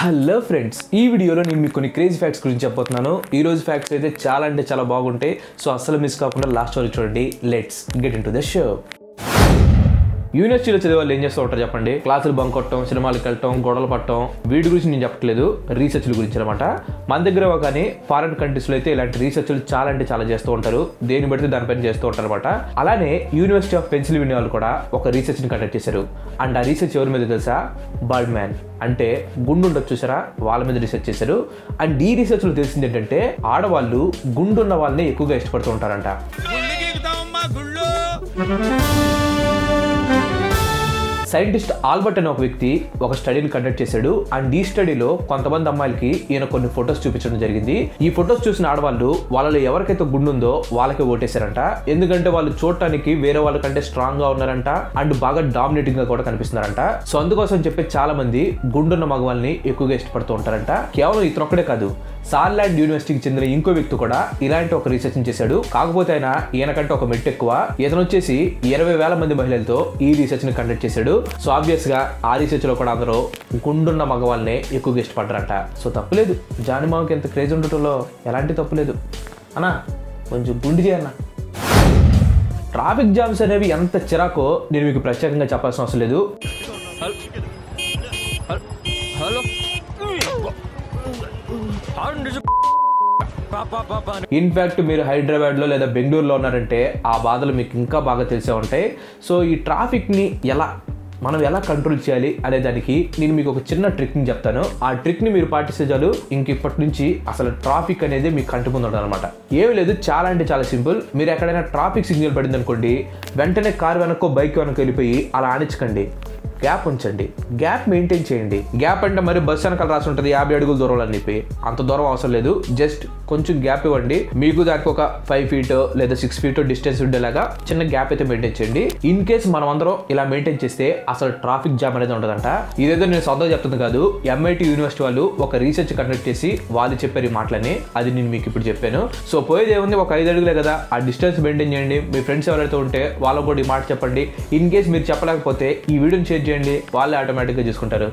Hello friends ఈ వీడియోలో నేను మీకు కొన్ని క్రేజీ ఫ్యాక్ట్స్ గురించి చెప్పబోతున్నాను. ఈ రోజు ఫ్యాక్ట్స్ అయితే చాలా అంటే చాలా బాగుంటాయి. సో అస్సలు మిస్ కాకుండా లాస్ట్ వరకు చూడండి. Let's get into the show యూనివర్సిటీలో చదివే వాళ్ళు ఏం చేస్తూ ఉంటారు చెప్పండి? క్లాసులు బంక్ కొట్టడం సినిమాలకు వెళ్ళటం గొడవలు పట్టడం వీటి గురించి నేను చెప్పట్లేదు. రీసెర్చ్ల గురించి అనమాట మన దగ్గర కానీ ఫారెన్ కంట్రీస్లో అయితే ఇలాంటి రీసెర్చ్లు చాలా అంటే చాలా చేస్తూ ఉంటారు. దేని బట్టి దానిపైన చేస్తూ ఉంటారు అనమాట అలానే యూనివర్సిటీ ఆఫ్ పెన్సిల్వేనియా వాళ్ళు కూడా ఒక రీసెర్చ్ని కండక్ట్ చేశారు. అండ్ ఆ రీసెర్చ్ ఎవరి మీద తెలుసా? బర్డ్ మ్యాన్ అంటే గుండు ఉండొచ్చు చూసారా? వాళ్ళ మీద రీసెర్చ్ చేశారు. అండ్ ఈ రీసెర్చ్లో తెలిసింది ఏంటంటే ఆడవాళ్ళు గుండున్న వాళ్ళని ఎక్కువగా ఇష్టపడుతూ ఉంటారంట. సైంటిస్ట్ ఆల్బర్ట్ అనే ఒక వ్యక్తి ఒక స్టడీని కండక్ట్ చేశాడు. అండ్ ఈ స్టడీలో కొంతమంది అమ్మాయిలకి ఈయన కొన్ని ఫొటోస్ చూపించడం జరిగింది. ఈ ఫొటోస్ చూసిన ఆడవాళ్ళు వాళ్ళలో ఎవరికైతే గుండుందో వాళ్ళకే ఓటేశారంట. ఎందుకంటే వాళ్ళు చూడటానికి వేరే వాళ్ళకంటే స్ట్రాంగ్గా ఉన్నారంట. అండ్ బాగా డామినేటింగ్గా కూడా కనిపిస్తున్నారంట. సో అందుకోసం చెప్పి చాలా మంది గుండున్న మగవాళ్ళని ఎక్కువగా ఇష్టపడుతూ ఉంటారంట. కేవలం ఇతను ఒక్కడే కాదు సార్లాండ్ యూనివర్సిటీకి చెందిన ఇంకో వ్యక్తి కూడా ఇలాంటి ఒక రీసెర్చ్ చేశాడు. కాకపోతే ఆయన ఈయనకంటే ఒక మెట్టు ఎక్కువ. ఇతను వచ్చేసి ఇరవై వేల మంది మహిళలతో ఈ రీసెర్చ్ని కండక్ట్ చేశాడు. సో ఆబ్వియస్గా ఆ లో కూడా అందరూ గుండున్న మగవాళ్ళనే ఎక్కువగా ఇష్టపడ్డారట. సో తప్పులేదు జానిమామకి ఎంత క్రేజ్ ఉండటంలో ఎలాంటి తప్పులేదు అన్నా కొంచెం గుండి చేయన్నా ట్రాఫిక్ జామ్స్ అనేవి ఎంత చిరాకో నేను మీకు ప్రత్యేకంగా చెప్పాల్సిన అవసరం లేదు. ఇన్ఫ్యాక్ట్ మీరు హైదరాబాద్లో లేదా బెంగళూరులో ఉన్నారంటే ఆ బాధలు మీకు ఇంకా బాగా తెలిసే ఉంటాయి. సో ఈ ట్రాఫిక్ని ఎలా మనం ఎలా కంట్రోల్ చేయాలి అనే దానికి నేను మీకు ఒక చిన్న ట్రిక్ని చెప్తాను. ఆ ట్రిక్ని మీరు పాటిస్తే చాలు ఇంక ఇప్పటి నుంచి అసలు ట్రాఫిక్ అనేది మీకు కంటి ముందు ఉండదు అనమాట ఏమీ లేదు చాలా అంటే చాలా సింపుల్ మీరు ఎక్కడైనా ట్రాఫిక్ సిగ్నల్ పడింది అనుకోండి వెంటనే కార్ వెనక్కో బైక్ వెనక్కి వెళ్ళిపోయి అలా ఆనించకండి గ్యాప్ ఉంచండి. గ్యాప్ మెయింటైన్ చేయండి. గ్యాప్ అంటే మరి బస్సు వెనకాల రాసి ఉంటుంది యాభై అడుగుల దూరంలో అని చెప్పి. అంత దూరం అవసరం లేదు. జస్ట్ కొంచెం గ్యాప్ ఇవ్వండి. మీకు దానికి ఒక ఫైవ్ ఫీట్ లేదా సిక్స్ ఫీట్ డిస్టెన్స్ ఉండేలాగా చిన్న గ్యాప్ అయితే మెయింటైన్ చేయండి. ఇన్ కేస్ మనం అందరం ఇలా మెయింటైన్ చేస్తే అసలు ట్రాఫిక్ జామ్ అనేది ఉండదంట. ఇదేదో నేను సొంతం చెప్తుంది కాదు. ఎంఐటి యూనివర్సిటీ వాళ్ళు ఒక రీసెర్చ్ కండక్ట్ చేసి వాళ్ళు చెప్పారు ఈ మాటలని అది నేను మీకు ఇప్పుడు చెప్పాను. సో పోయేది ఏముంది? ఒక ఐదు అడుగులే కదా. ఆ డిస్టెన్స్ మెయింటైన్ చేయండి. మీ ఫ్రెండ్స్ ఎవరైతే ఉంటే వాళ్ళకు కూడా ఈ మాట చెప్పండి. ఇన్ కేస్ మీరు చెప్పలేకపోతే ఈ వీడియోని షేర్ చేయండి. వాళ్ళే ఆటోమేటిక్గా చూసుకుంటారు.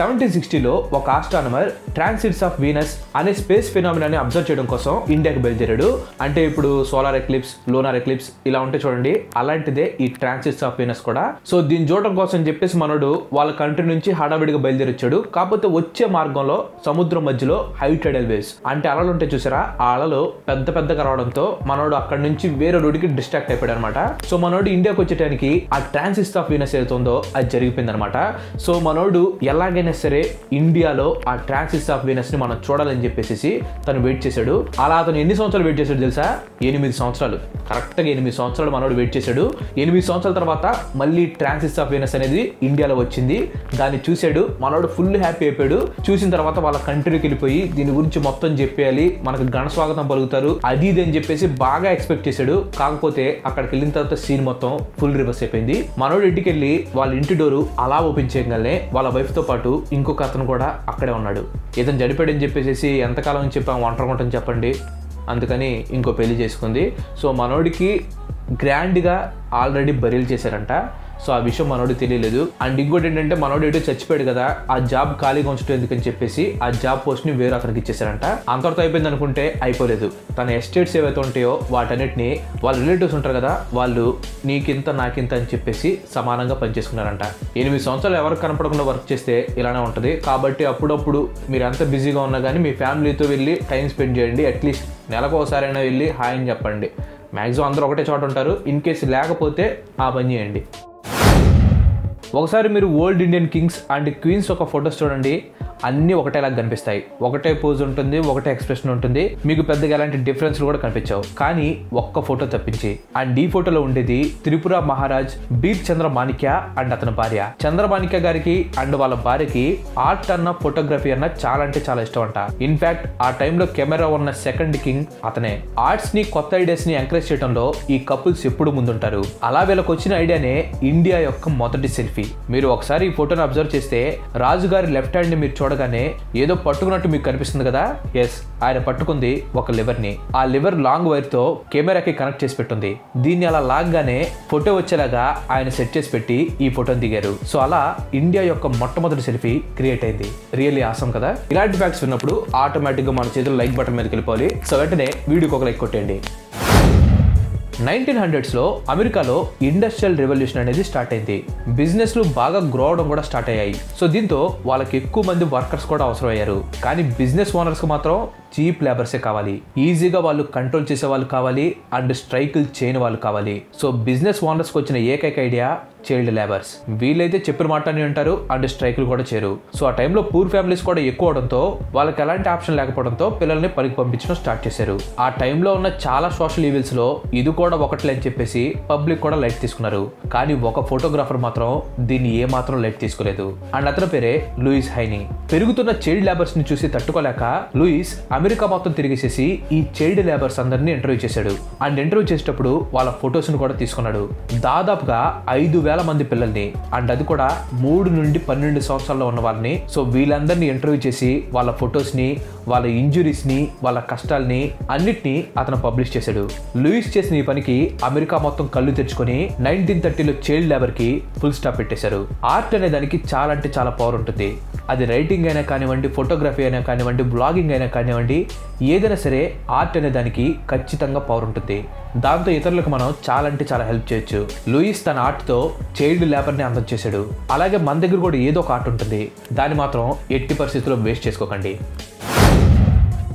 సెవెంటీన్ సిక్స్టీలో ఒక ఆస్ట్రానమర్ ట్రాన్సిట్స్ ఆఫ్ వీనస్ అనే స్పేస్ ఫినామినాని అబ్జర్వ్ చేయడం కోసం ఇండియాకి బయలుదేరాడు. అంటే ఇప్పుడు సోలార్ ఎక్లిప్స్ లోనార్ ఎక్లిప్స్ ఇలా ఉంటే చూడండి అలాంటిదే ఈ ట్రాన్సిట్స్ ఆఫ్ వీనస్ కూడా. సో దీన్ని చూడడం కోసం చెప్పేసి మనోడు వాళ్ళ కంట్రీ నుంచి హడావిడిగా బయలుదేరి వచ్చాడు కాకపోతే వచ్చే మార్గంలో సముద్రం మధ్యలో హై టైడల్ వేవ్స్ అంటే అలలు ఉంటే చూసారా? ఆ అలలు పెద్ద పెద్దగా రావడంతో మనోడు అక్కడ నుంచి వేరే రోడ్డుకి డిస్ట్రాక్ట్ అయిపోయాడు అనమాట సో మనోడు ఇండియాకి వచ్చేటానికి ఆ ట్రాన్సిట్స్ ఆఫ్ వీనస్ ఏదైతుందో అది జరిగిపోయింది అనమాట సో మనోడు ఎలాగైనా సరే ఇండియాలో ఆ ట్రాన్సిస్ ఆఫ్ వీనస్ని మనం చూడాలని చెప్పేసి తను వెయిట్ చేశాడు. అలా అతను ఎన్ని సంవత్సరాలు వెయిట్ చేశాడు తెలుసా? ఎనిమిది సంవత్సరాలు. కరెక్ట్గా ఎనిమిది సంవత్సరాలు మనోడు వెయిట్ చేశాడు. ఎనిమిది సంవత్సరాల తర్వాత మళ్ళీ ట్రాన్సిస్ ఆఫ్ వీనస్ అనేది ఇండియాలో వచ్చింది. దాన్ని చూశాడు. మనోడు ఫుల్ హ్యాపీ అయిపోయాడు. చూసిన తర్వాత వాళ్ళ కంట్రీకి వెళ్ళిపోయి దీని గురించి మొత్తం చెప్పేయాలి. మనకు ఘన స్వాగతం పలుకుతారు. అది ఇది అని చెప్పేసి బాగా ఎక్స్పెక్ట్ చేశాడు. కాకపోతే అక్కడికి వెళ్ళిన తర్వాత సీన్ మొత్తం ఫుల్ రివర్స్ అయిపోయింది. మనోడు ఇంటికి వెళ్ళి వాళ్ళ ఇంటి డోరు అలా ఓపెన్ చేయగానే వాళ్ళ వైఫ్తో పాటు ఇంకొక అతను కూడా అక్కడే ఉన్నాడు. ఇతను జడిపాడని చెప్పేసి ఎంతకాలం అని చెప్పాం ఒంటరి ఉంటాం చెప్పండి. అందుకని ఇంకో పెళ్ళి చేసుకుంది. సో మనోడికి గ్రాండ్గా ఆల్రెడీ బరీలు చేశారంట. సో ఆ విషయం మనోడు తెలియలేదు. అండ్ ఇంకోటి ఏంటంటే మనోడు ఏటో చచ్చిపోయాడు కదా ఆ జాబ్ ఖాళీగా ఉంచడం ఎందుకని చెప్పేసి ఆ జాబ్ పోస్ట్ని వేరే అతనికి ఇచ్చేసారంట అంతటితో అయిపోయింది అనుకుంటే అయిపోలేదు. తన ఎస్టేట్స్ ఏవైతే ఉంటాయో వాటన్నిటిని వాళ్ళ రిలేటివ్స్ ఉంటారు కదా వాళ్ళు నీకింత నాకింత అని చెప్పేసి సమానంగా పనిచేసుకున్నారంట. ఎనిమిది సంవత్సరాలు ఎవరికి కనపడకుండా వర్క్ చేస్తే ఇలానే ఉంటుంది. కాబట్టి అప్పుడప్పుడు మీరు ఎంత బిజీగా ఉన్నా కానీ మీ ఫ్యామిలీతో వెళ్ళి టైం స్పెండ్ చేయండి. అట్లీస్ట్ నెలకు ఒకసారైనా వెళ్ళి హాయ్ అని చెప్పండి. మ్యాక్సిమం అందరూ ఒకటే చోట ఉంటారు. ఇన్ కేసు లేకపోతే ఆ పని చేయండి. ఒకసారి మీరు old Indian kings and queens ఒక ఫొటోస్ చూడండి. అన్నీ ఒకటేలాగా కనిపిస్తాయి. ఒకటే పోజ్ ఉంటుంది ఒకటే ఎక్స్ప్రెషన్ ఉంటుంది. మీకు పెద్దగా ఎలాంటి డిఫరెన్స్ కూడా కనిపించవు. కానీ ఒక్క ఫోటో తప్పించి. అండ్ ఈ ఫోటోలో ఉండేది త్రిపుర మహారాజ్ బీర్ చంద్ర మాణిక్య అండ్ అతని భార్య. చంద్ర మాణిక్య గారికి అండ్ వాళ్ళ భార్యకి ఆర్ట్ అన్న ఫోటోగ్రఫీ అన్న చాలా అంటే చాలా ఇష్టం అంట ఇన్ఫాక్ట్ ఆ టైంలో కెమెరా ఉన్న సెకండ్ కింగ్ అతనే. ఆర్ట్స్ని కొత్త ఐడియాస్ని ఎంకరేజ్ చేయడంలో ఈ కపుల్స్ ఎప్పుడు ముందుంటారు. అలా వీళ్ళకి వచ్చిన ఐడియానే ఇండియా యొక్క మొదటి సెల్ఫీ మీరు ఒకసారి ఈ ఫోటోని అబ్జర్వ్ చేస్తే రాజుగారి లెఫ్ట్ హ్యాండ్ని మీరు చూడ చూడగానే ఏదో పట్టుకున్నట్టు మీకు కనిపిస్తుంది కదా? ఎస్ ఆయన పట్టుకుంది ఒక లివర్ని. ఆ లివర్ లాంగ్ వైర్తో కెమెరాకి కనెక్ట్ చేసి పెట్టుంది. దీన్ని అలా లాగ్గానే ఫోటో వచ్చేలాగా ఆయన సెట్ చేసి పెట్టి ఈ ఫోటోని దిగారు. సో అలా ఇండియా యొక్క మొట్టమొదటి సెల్ఫీ క్రియేట్ అయింది. రియల్లీ ఆసం కదా? ఇలాంటి ఫ్యాక్ట్స్ విన్నప్పుడు ఆటోమేటిక్గా మన చేతులు లైక్ బటన్ మీదకి వెళ్ళిపోవాలి. సో వెంటనే వీడియోకి ఒక లైక్ కొట్టేయండి. నైన్టీన్ హండ్రెడ్స్లో అమెరికాలో ఇండస్ట్రియల్ రెవల్యూషన్ అనేది స్టార్ట్ అయింది. బిజినెస్లు బాగా గ్రో అవడం కూడా స్టార్ట్ అయ్యాయి. సో దీంతో వాళ్ళకి ఎక్కువ మంది వర్కర్స్ కూడా అవసరం అయ్యారు కానీ బిజినెస్ ఓనర్స్కి మాత్రం చీప్ లేబర్సే కావాలి. ఈజీగా వాళ్ళు కంట్రోల్ చేసే వాళ్ళు కావాలి. అండ్ స్ట్రైకులు చేయని వాళ్ళు కావాలి. సో బిజినెస్ ఓనర్స్కి వచ్చిన ఏకైక ఐడియా చైల్డ్ లేబర్స్ వీళ్ళైతే చెప్పిన మాటని ఉంటారు అండ్ స్ట్రైక్లు కూడా చేరు సో ఆ టైంలో పూర్ ఫ్యామిలీస్ కూడా ఎక్కువ అవడంతో వాళ్ళకి ఎలాంటి ఆప్షన్ లేకపోవడంతో పిల్లల్ని పనికి పంపించడం స్టార్ట్ చేశారు. ఆ టైంలో ఉన్న చాలా సోషల్ ఈవిల్స్లో ఇది కూడా ఒకట్లే అని చెప్పేసి పబ్లిక్ కూడా లైట్ తీసుకున్నారు. కానీ ఒక ఫోటోగ్రాఫర్ మాత్రం దీన్ని ఏ మాత్రం లైట్ తీసుకోలేదు. అండ్ అతని పేరే లూయిస్ హైనీ. పెరుగుతున్న చైల్డ్ లేబర్స్ని చూసి తట్టుకోలేక లూయిస్ అమెరికా మొత్తం తిరిగేసేసి ఈ చైల్డ్ లేబర్స్ అందరినీ ఇంటర్వ్యూ చేశాడు. అండ్ ఇంటర్వ్యూ చేసేటప్పుడు వాళ్ళ ఫొటోస్ని కూడా తీసుకున్నాడు. దాదాపుగా ఐదు వేల మంది పిల్లల్ని అండ్ అది కూడా మూడు నుండి పన్నెండు సంవత్సరాల్లో ఉన్న వాళ్ళని సో వీళ్ళందరినీ ఇంటర్వ్యూ చేసి వాళ్ళ ఫొటోస్ని వాళ్ళ ఇంజురీస్ని వాళ్ళ కష్టాల్ని అన్నిటినీ అతను పబ్లిష్ చేశాడు. లూయిస్ చేసిన ఈ పనికి అమెరికా మొత్తం కళ్ళు తెచ్చుకొని నైన్టీన్ థర్టీలో చైల్డ్ లేబర్కి ఫుల్ స్టాప్ పెట్టేశారు. ఆర్ట్ అనే దానికి చాలా అంటే చాలా పవర్ ఉంటుంది. అది రైటింగ్ అయినా కానివ్వండి ఫోటోగ్రఫీ అయినా కానివ్వండి బ్లాగింగ్ అయినా కానివ్వండి ఏదైనా సరే ఆర్ట్ అనే దానికి ఖచ్చితంగా పవర్ ఉంటుంది. దాంతో ఇతరులకు మనం చాలా అంటే చాలా హెల్ప్ చేయొచ్చు. లూయిస్ తన ఆర్ట్తో చైల్డ్ లేబర్ని అందం చేశాడు. అలాగే మన దగ్గర కూడా ఏదో ఒక ఆర్ట్ ఉంటుంది. దాన్ని మాత్రం ఎట్టి పరిస్థితుల్లో వేస్ట్ చేసుకోకండి.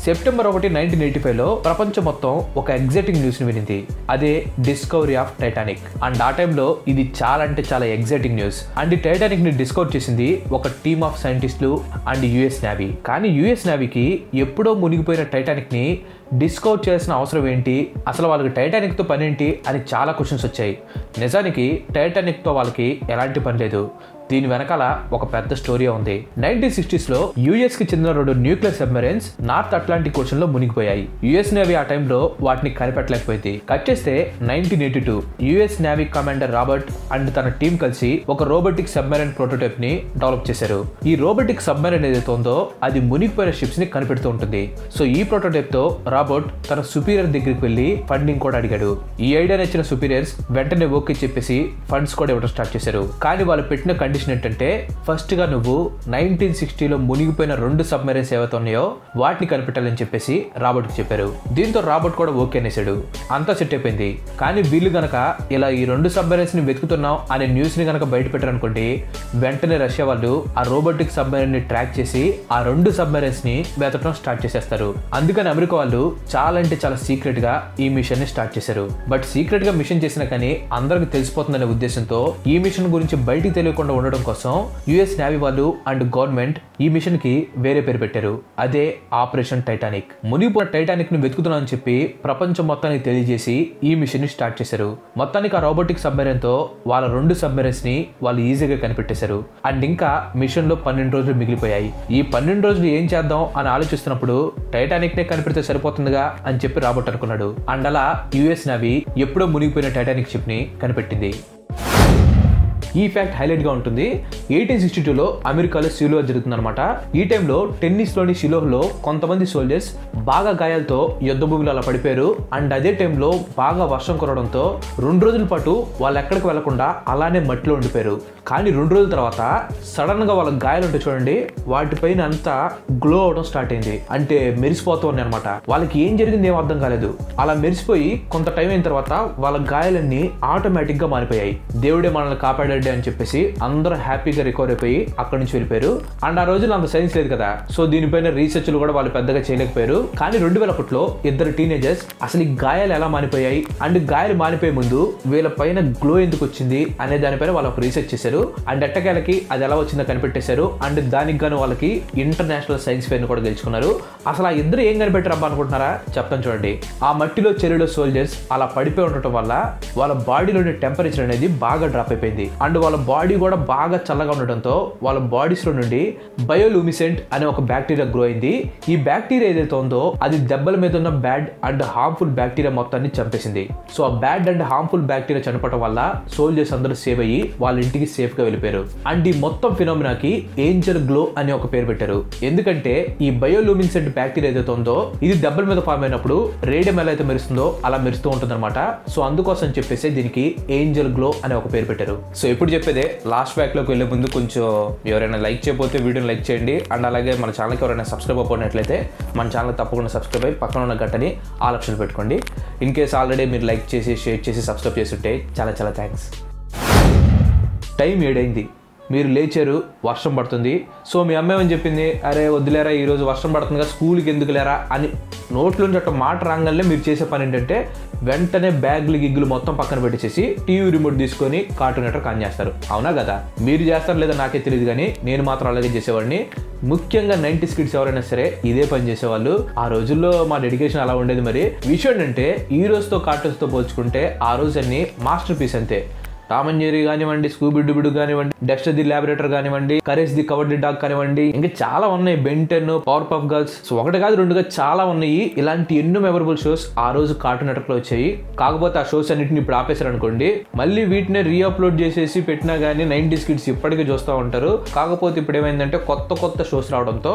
సెప్టెంబర్ ఒకటి నైన్టీన్ ఎయిటీ ఫైవ్లో ప్రపంచం మొత్తం ఒక ఎగ్జైటింగ్ న్యూస్ని వినింది. అదే డిస్కవరీ ఆఫ్ టైటానిక్ అండ్ ఆ టైంలో ఇది చాలా అంటే చాలా ఎగ్జైటింగ్ న్యూస్ అండ్ ఈ టైటానిక్ని డిస్కవర్ చేసింది ఒక టీమ్ ఆఫ్ సైంటిస్టులు అండ్ యుఎస్ నేవీ కానీ యుఎస్ నేవీకి ఎప్పుడో మునిగిపోయిన టైటానిక్ని డిస్కవర్ చేయాల్సిన అవసరం ఏంటి? అసలు వాళ్ళకి టైటానిక్తో పని ఏంటి? అని చాలా క్వశ్చన్స్ వచ్చాయి. నిజానికి టైటానిక్తో వాళ్ళకి ఎలాంటి పని లేదు. దీని వెనకాల ఒక పెద్ద స్టోరీ ఉంది. నైన్టీన్ సిక్స్టీస్లో యుఎస్కి చెందిన రెండు న్యూక్లియర్ సబ్మెరైన్స్ నార్త్ అట్లాంటిక్ ఓషన్లో మునిగిపోయాయి. యుఎస్ నేవీ ఆ టైంలో వాటిని కనిపెట్టలేకపోయింది. కట్ చేస్తే nineteen eighty two US navy commander Robert and తన టీం కలిసి ఒక రోబోటిక్ సబ్మెరైన్ ప్రోటోటైప్ని డెవలప్ చేశారు. ఈ రోబోటిక్ సబ్మెరైన్ ఏదైతే ఉందో అది మునిగిపోయిన షిప్స్ని కనిపెడుతూ ఉంటుంది. సో ఈ ప్రోటోటైప్తో రాబర్ట్ తన సుపీరియర్ దగ్గరికి వెళ్ళి ఫండింగ్ కూడా అడిగాడు. ఈ ఐడియా నచ్చిన సుపీరియర్స్ వెంటనే ఓకే చెప్పేసి ఫండ్స్ కూడా ఇవ్వడం స్టార్ట్ చేశారు. కానీ వాళ్ళు పెట్టిన కండిషన్ ఏంటంటే ఫస్ట్గా నువ్వు నైన్టీన్ సిక్స్టీలో మునిగిపోయిన రెండు సబ్మెరైన్స్ ఏవైతే ఉన్నాయో వాటిని కనిపెట్టాలని చెప్పేసి రాబర్ట్కి చెప్పారు. దీంతో రాబర్ట్ కూడా ఓకే అనేసాడు. అంతా సెట్ అయిపోయింది. కానీ వీళ్ళు గనక ఇలా ఈ రెండు సబ్మెరైన్స్ని వెతుకుతున్నాం అనే న్యూస్ని గనక బయట పెట్టారనుకోండి వెంటనే రష్యా వాళ్ళు ఆ రోబోటిక్ సబ్మెరైన్ని ట్రాక్ చేసి ఆ రెండు సబ్మెరైన్స్ని వెతకడం స్టార్ట్ చేసేస్తారు. అందుకని అమెరికా వాళ్ళు చాలా అంటే చాలా సీక్రెట్గా ఈ మిషన్ని స్టార్ట్ చేశారు. బట్ సీక్రెట్గా మిషన్ చేసినా కానీ అందరికి తెలిసిపోతుందనే ఉద్దేశంతో ఈ మిషన్ గురించి బయటికి తెలియకుండా ఉండడం కోసం యుఎస్ నేవీ వాళ్ళు అండ్ గవర్నమెంట్ ఈ మిషన్కి వేరే పేరు పెట్టారు. అదే ఆపరేషన్ టైటానిక్. మునిగిపోయిన టైటానిక్ని వెతుకుతున్నానని చెప్పి ప్రపంచం మొత్తానికి తెలియజేసి ఈ మిషన్ని స్టార్ట్ చేశారు. మొత్తానికి ఆ రోబోటిక్ సబ్మెరైన్తో వాళ్ళ రెండు సబ్మెరైన్స్ని వాళ్ళు ఈజీగా కనిపెట్టేశారు. అండ్ ఇంకా మిషన్లో పన్నెండు రోజులు మిగిలిపోయాయి. ఈ పన్నెండు రోజులు ఏం చేద్దాం అని ఆలోచిస్తున్నప్పుడు టైటానిక్ నే కనిపెడితే సరిపోతుందిగా అని చెప్పి రాబర్ట్ అనుకున్నాడు. అండ్ అలా యుఎస్ నేవీ ఎప్పుడో మునిగిపోయిన టైటానిక్ షిప్ని కనిపెట్టింది. ఈ ఫ్యాక్ట్ హైలైట్గా ఉంటుంది. ఎయిటీన్ సిక్స్టీ టూలో అమెరికాలో సిలో జరుగుతుందన్నమాట. ఈ టైంలో టెన్నిస్లోని సిలోహ్లో కొంతమంది సోల్జర్స్ బాగా గాయాలతో యుద్ధ భూమిలో అలా పడిపోయారు. అండ్ అదే టైంలో బాగా వర్షం కురవడంతో రెండు రోజుల పాటు వాళ్ళు ఎక్కడికి వెళ్ళకుండా అలానే మట్టిలో ఉండిపోయారు. కానీ రెండు రోజుల తర్వాత సడన్గా వాళ్ళ గాయాలు ఉంటే చూడండి వాటిపైన అంతా గ్లో అవడం స్టార్ట్ అయింది. అంటే మెరిసిపోతూ ఉన్నాయి అనమాట వాళ్ళకి ఏం జరిగింది ఏం అర్థం కాలేదు. అలా మెరిసిపోయి కొంత టైం అయిన తర్వాత వాళ్ళ గాయాలన్నీ ఆటోమేటిక్గా మారిపోయాయి. దేవుడే మనల్ని కాపాడాడు అని చెప్పేసి అందరూ హ్యాపీగా రికవర్ అయిపోయి అక్కడి నుంచి వెళ్ళిపోయారు. అండ్ ఆ రోజుల్లో అంత సైన్స్ లేదు కదా. సో దీనిపైన రీసెర్చ్లు కూడా వాళ్ళు పెద్దగా చేయలేకపోయారు. కానీ రెండు వేల ఒకటిలో ఇద్దరు టీనేజర్స్ అసలు ఈ గాయాలు ఎలా మానిపోయాయి? అండ్ గాయాలు మానిపోయే ముందు వీళ్ళ పైన గ్లో ఎందుకు వచ్చింది? అనే దానిపైన వాళ్ళు ఒక రీసెర్చ్ చేశారు. అండ్ ఎట్టకేలకి అది ఎలా వచ్చిందో కనిపెట్టేశారు. అండ్ దానికి గాను వాళ్ళకి ఇంటర్నేషనల్ సైన్స్ ఫేర్ కూడా గెలుచుకున్నారు. అసలు ఆ ఇద్దరు ఏం కనిపెట్టారు అనుకుంటున్నారా? చెప్తాను చూడండి. ఆ మట్టిలో చెరువులో సోల్జర్స్ అలా పడిపోయి ఉండటం వల్ల వాళ్ళ బాడీలోని టెంపరేచర్ అనేది బాగా డ్రాప్ అయిపోయింది. అండ్ అండ్ వాళ్ళ బాడీ కూడా బాగా చల్లగా ఉండడంతో వాళ్ళ బాడీస్లో నుండి బయోలూమిసెంట్ అనే ఒక బ్యాక్టీరియా గ్రో అయింది. ఈ బ్యాక్టీరియా ఏదైతే ఉందో అది దెబ్బల మీద ఉన్న బ్యాడ్ అండ్ హార్మ్ఫుల్ బ్యాక్టీరియా మొత్తాన్ని చంపేసింది. సో ఆ బ్యాడ్ అండ్ హార్మ్ఫుల్ బ్యాక్టీరియా చనిపోవడం వల్ల సోల్జర్స్ అందరూ సేవ్ అయ్యి వాళ్ళ ఇంటికి సేఫ్గా వెళ్ళిపోయారు. అండ్ ఈ మొత్తం ఫినోమినాకి ఏంజల్ గ్లో అని ఒక పేరు పెట్టారు. ఎందుకంటే ఈ బయోలూమిన్సెంట్ బ్యాక్టీరియా ఏదైతే ఉందో ఇది దెబ్బల మీద ఫామ్ అయినప్పుడు రేడియం ఎలా అయితే మెరుస్తుందో అలా మెరుస్తూ ఉంటుందన్నమాట. సో అందుకోసం చెప్పేసి దీనికి ఏంజల్ గ్లో అనే ఒక పేరు పెట్టారు. సో ఇప్పుడు చెప్పేదే లాస్ట్ బ్యాక్లోకి వెళ్ళే ముందు కొంచెం ఎవరైనా లైక్ చేయకపోతే వీడియోని లైక్ చేయండి. అండ్ అలాగే మన ఛానల్కి ఎవరైనా సబ్స్క్రైబ్ అవ్వనట్లయితే మన ఛానల్ తప్పకుండా సబ్స్క్రైబ్ అయ్యి పక్కన ఉన్న గంటని ఆల్ ఆప్షన్ పెట్టుకోండి. ఇన్ కేస్ ఆల్రెడీ మీరు లైక్ చేసి షేర్ చేసి సబ్స్క్రైబ్ చేసి ఉంటే చాలా చాలా థ్యాంక్స్ టైం ఏడైంది. మీరు లేచారు వర్షం పడుతుంది. సో మీ అమ్మ ఏమని చెప్పింది? అరే వద్దులేరా ఈరోజు వర్షం పడుతుందిగా స్కూల్కి ఎందుకు లేరా అని నోట్లోంచి అట్లా మాట రాగానే మీరు చేసే పని ఏంటంటే వెంటనే బ్యాగులు గిగ్గులు మొత్తం పక్కన పెట్టేసేసి టీవీ రిమోట్ తీసుకొని కార్టూన్ నెట్వర్క్ ఆన్ చేస్తారు. అవునా కదా? మీరు చేస్తారు లేదా నాకే తెలియదు కానీ నేను మాత్రం అలాగే చేసేవాడిని. ముఖ్యంగా నైన్టీ కిడ్స్ ఎవరైనా సరే ఇదే పని చేసేవాళ్ళు. ఆ రోజుల్లో మా డెడికేషన్ అలా ఉండేది మరి. విషయం ఏంటంటే ఈ రోజుతో కార్టూన్స్తో పోల్చుకుంటే ఆ రోజు అన్ని మాస్టర్ పీస్ అంతే. టామ్ అండ్ జెరీ కానివ్వండి స్కూబీ డూబిడు కానివ్వండి డెక్స్టర్ ది ల్యాబొరేటర్ కానివ్వండి Courage the coward the dog కానివ్వండి ఇంకా చాలా ఉన్నాయి. Ben ten power puff girls. So ఒకటి కాదు రెండుగా చాలా ఉన్నాయి. ఇలాంటి ఎన్నో మెమరబుల్ షోస్ ఆ రోజు కార్టూన్ నెట్వర్క్లో వచ్చాయి. కాకపోతే ఆ షోస్ అన్నింటిని ఇప్పుడు ఆపేశారు అనుకోండి మళ్ళీ వీటిని రీఅప్లోడ్ చేసేసి పెట్టినా కానీ నైన్టీ కిడ్స్ ఇప్పటికీ చూస్తూ ఉంటారు. కాకపోతే ఇప్పుడు ఏమైందంటే కొత్త కొత్త షోస్ రావడంతో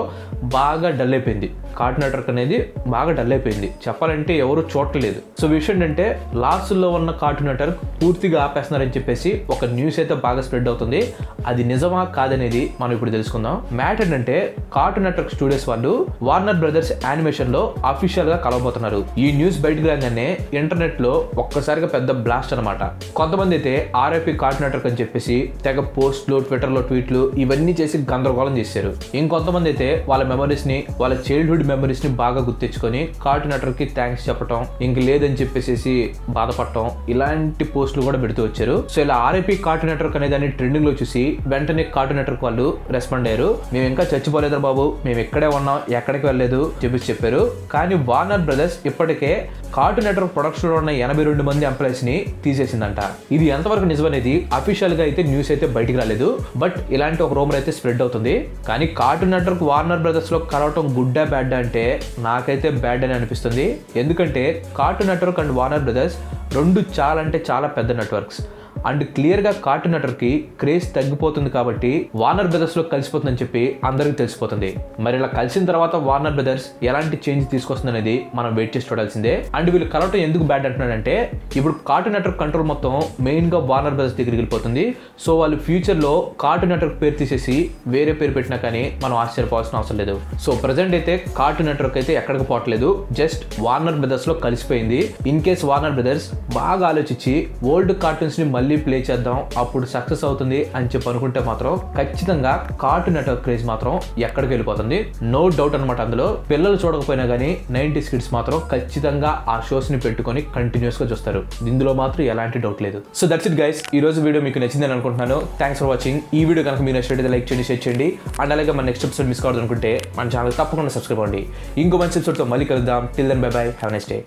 బాగా డల్ అయిపోయింది. కార్టూన్ నెట్వర్క్ అనేది బాగా డల్ అయిపోయింది. చెప్పాలంటే ఎవరు చూడలేదు సో విషయం ఏంటంటే లాస్ట్లో ఉన్న కార్టూన్ నెట్వర్క్ పూర్తిగా ఆపేస్తున్నారని చెప్పేసి ఒక న్యూస్ అయితే బాగా స్ప్రెడ్ అవుతుంది. అది నిజమా కాదనేది మనం ఇప్పుడు తెలుసుకుందాం. మ్యాటర్ అంటే కార్టూన్ నెట్వర్క్ స్టూడియోస్ వాళ్ళు వార్నర్ బ్రదర్స్ యానిమేషన్లో అఫీషియల్గా కలవబోతున్నారు. ఈ న్యూస్ బయటకు రాగానే ఇంటర్నెట్లో ఒక్కసారిగా పెద్ద బ్లాస్ట్ అనమాట కొంతమంది అయితే ఆర్ఐపి కార్టూన్ నెట్వర్క్ అని చెప్పేసి తెగ పోస్ట్లు ట్విట్టర్లో ట్వీట్లు ఇవన్నీ చేసి గందరగోళం చేశారు. ఇంకొంతమంది అయితే వాళ్ళ మెమరీస్ని వాళ్ళ చైల్డ్హుడ్ మెమరీస్ని బాగా గుర్తించుకొని కార్టూన్ నెట్వర్క్కి థ్యాంక్స్ చెప్పడం ఇంక లేదని చెప్పేసి బాధపడటం ఇలాంటి పోస్టులు కూడా పెడుతూ వచ్చారు. సో ఇలా ఆర్ఐపి కార్టూన్ నెట్వర్క్ అనేది ట్రెండింగ్లో చూసి వెంటనే కార్టూన్ నెట్వర్క్ వాళ్ళు రెస్పాండ్ అయ్యారు. మేము ఇంకా చచ్చిపోలేదురా బాబు మేము ఇక్కడే ఉన్నాం ఎక్కడికి వెళ్ళలేదు చూపించి చెప్పారు. కానీ వార్నర్ బ్రదర్స్ ఇప్పటికే కార్టూన్ నెట్వర్క్ ప్రొడక్షన్లో ఉన్న ఎనభై రెండు మంది ఎంప్లాయీస్ని తీసేసిందంట. ఇది ఎంతవరకు నిజమనేది అఫీషియల్గా అయితే న్యూస్ అయితే బయటికి రాలేదు. బట్ ఇలాంటి ఒక రూమర్ అయితే స్ప్రెడ్ అవుతుంది. కానీ కార్టూన్ నెట్వర్క్ వార్నర్ బ్రదర్స్లో కలవటం గుడ్డా బ్యాడ్ అంటే నాకైతే బ్యాడ్ అని అనిపిస్తుంది. ఎందుకంటే cartoon network and Warner Brothers రెండు చాలా అంటే చాలా పెద్ద నెట్వర్క్స్ అండ్ క్లియర్గా కార్టూన్ నెట్వర్క్కి క్రేజ్ తగ్గిపోతుంది కాబట్టి వార్నర్ బ్రదర్స్లో కలిసిపోతుందని చెప్పి అందరికీ తెలిసిపోతుంది. మరి ఇలా కలిసిన తర్వాత వార్నర్ బ్రదర్స్ ఎలాంటి చేంజ్ తీసుకొస్తుంది అనేది మనం వెయిట్ చేసి చూడాల్సిందే. అండ్ వీళ్ళు కలవటం ఎందుకు బ్యాడ్ అంటున్నాడంటే ఇప్పుడు కార్టూన్ నెట్వర్క్ కంట్రోల్ మొత్తం మెయిన్గా వార్నర్ బ్రదర్స్ దగ్గరికి వెళ్ళిపోతుంది. సో వాళ్ళు ఫ్యూచర్లో కార్టూన్ నెట్వర్క్ పేరు తీసేసి వేరే పేరు పెట్టినా కానీ మనం ఆశ్చర్యపోవాల్సిన అవసరం లేదు. సో ప్రజెంట్ అయితే కార్టూన్ నెట్వర్క్ అయితే ఎక్కడికి పోవట్లేదు. జస్ట్ వార్నర్ బ్రదర్స్లో కలిసిపోయింది. ఇన్ కేస్ వార్నర్ బ్రదర్స్ బాగా ఆలోచించి ఓల్డ్ కార్టూన్స్ని మళ్ళీ ప్లే చేద్దాం. అప్పుడు సక్సెస్ అవుతుంది అని చెప్పి అనుకుంటే మాత్రం ఖచ్చితంగా కార్టూన్ నెట్వర్క్ క్రేజ్ మాత్రం ఎక్కడికి వెళ్ళిపోతుంది? నో డౌట్ అనమాట అందులో. పిల్లలు చూడకపోయినా కానీ నైన్టీ కిడ్స్ మాత్రం ఖచ్చితంగా ఆ షోస్ని పెట్టుకొని కంటిన్యూస్గా చూస్తారు. ఇందులో మాత్రం ఎలాంటి డౌట్ లేదు. సో దట్స్ ఇట్ గైస్ ఈ రోజు వీడియో మీకు నచ్చిందని అనుకుంటున్నాను. థ్యాంక్స్ ఫర్ వాచింగ్ ఈ వీడియో కనుక మీరు నచ్చినట్లయితే లైక్ చేయండి షేర్ చేయండి. అండ్ అలాగే మన నెక్స్ట్ ఎపిసోడ్ మిస్ కావద్దు అనుకుంటే మన ఛానల్ తప్పకుండా సబ్స్క్రైబ్ అవ్వండి. ఇంకో మంచి ఎపిసోడ్తో మళ్ళీ కలుద్దాం. Till then bye bye have next day